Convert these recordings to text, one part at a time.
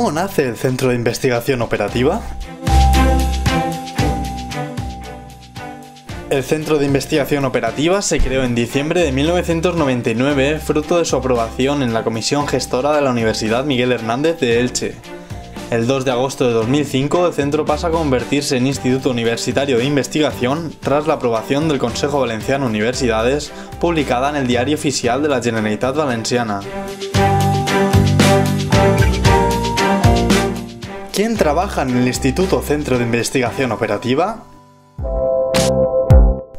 ¿Cómo nace el Centro de Investigación Operativa? El Centro de Investigación Operativa se creó en diciembre de 1999, fruto de su aprobación en la Comisión Gestora de la Universidad Miguel Hernández de Elche. El 2 de agosto de 2005, el centro pasa a convertirse en Instituto Universitario de Investigación tras la aprobación del Consejo Valenciano Universidades, publicada en el Diario Oficial de la Generalitat Valenciana. ¿Quién trabaja en el Instituto Centro de Investigación Operativa?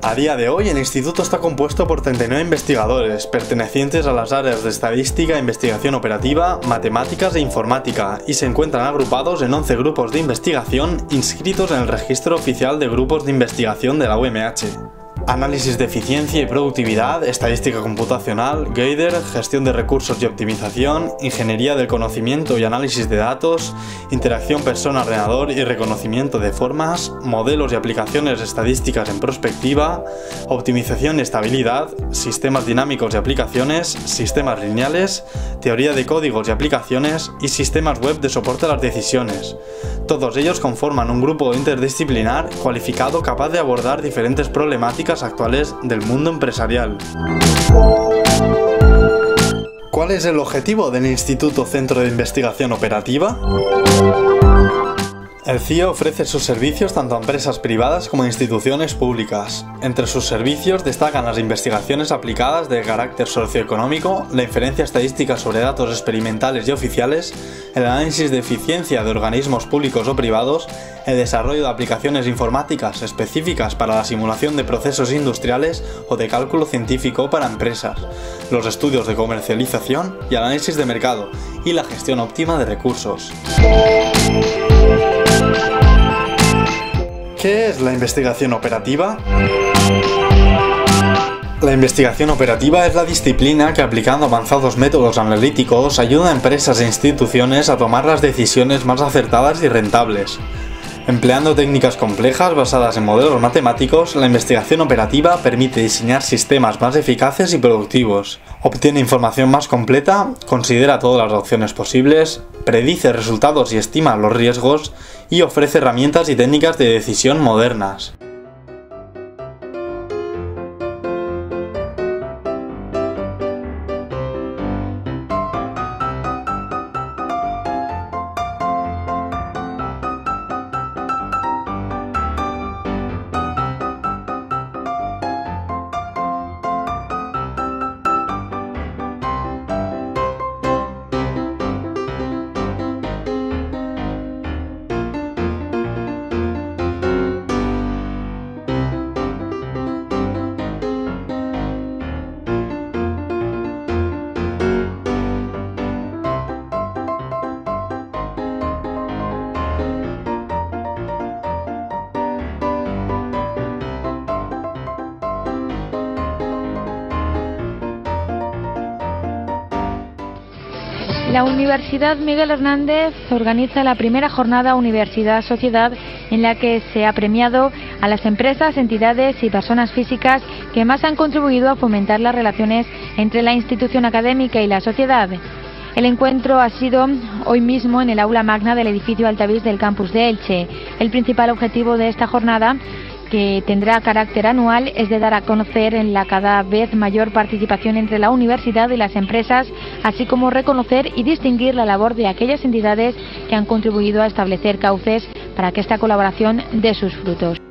A día de hoy, el instituto está compuesto por 39 investigadores, pertenecientes a las áreas de estadística, investigación operativa, matemáticas e informática, y se encuentran agrupados en 11 grupos de investigación inscritos en el registro oficial de grupos de investigación de la UMH análisis de eficiencia y productividad, estadística computacional, Gader, gestión de recursos y optimización, ingeniería del conocimiento y análisis de datos, interacción persona-ordenador y reconocimiento de formas, modelos y aplicaciones estadísticas en prospectiva, optimización y estabilidad, sistemas dinámicos y aplicaciones, sistemas lineales, teoría de códigos y aplicaciones y sistemas web de soporte a las decisiones. Todos ellos conforman un grupo interdisciplinar cualificado capaz de abordar diferentes problemáticas actuales del mundo empresarial. ¿Cuál es el objetivo del Instituto Centro de Investigación Operativa? El CIO ofrece sus servicios tanto a empresas privadas como a instituciones públicas. Entre sus servicios destacan las investigaciones aplicadas de carácter socioeconómico, la inferencia estadística sobre datos experimentales y oficiales, el análisis de eficiencia de organismos públicos o privados, el desarrollo de aplicaciones informáticas específicas para la simulación de procesos industriales o de cálculo científico para empresas, los estudios de comercialización y análisis de mercado y la gestión óptima de recursos. ¿Qué es la investigación operativa? La investigación operativa es la disciplina que aplicando avanzados métodos analíticos ayuda a empresas e instituciones a tomar las decisiones más acertadas y rentables. Empleando técnicas complejas basadas en modelos matemáticos, la investigación operativa permite diseñar sistemas más eficaces y productivos, obtiene información más completa, considera todas las opciones posibles, predice resultados y estima los riesgos y ofrece herramientas y técnicas de decisión modernas. La Universidad Miguel Hernández organiza la primera jornada Universidad-Sociedad en la que se ha premiado a las empresas, entidades y personas físicas que más han contribuido a fomentar las relaciones entre la institución académica y la sociedad. El encuentro ha sido hoy mismo en el aula magna del edificio Altavís del campus de Elche. El principal objetivo de esta jornada que tendrá carácter anual es de dar a conocer en la cada vez mayor participación entre la universidad y las empresas, así como reconocer y distinguir la labor de aquellas entidades que han contribuido a establecer cauces para que esta colaboración dé sus frutos.